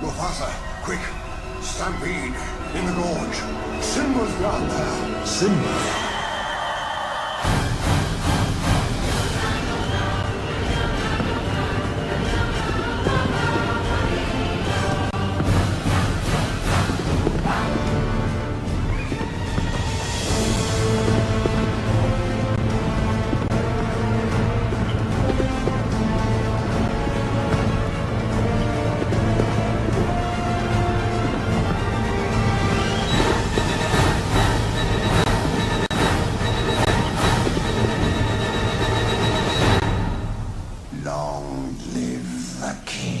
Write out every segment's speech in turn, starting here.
Mufasa, quick! Stampede! In the gorge! Simba's down there! Simba? a king.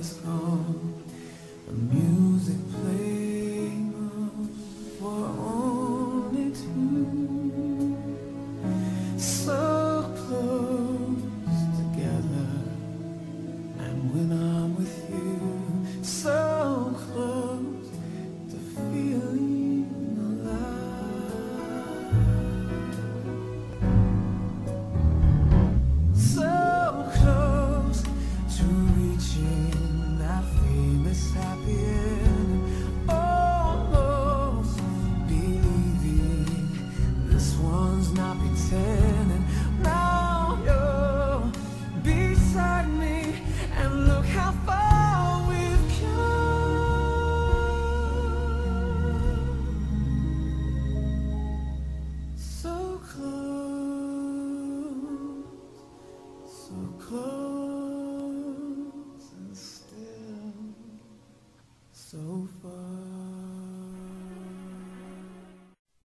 has the music plays. this happy so far.